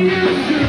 music.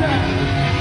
Jackson.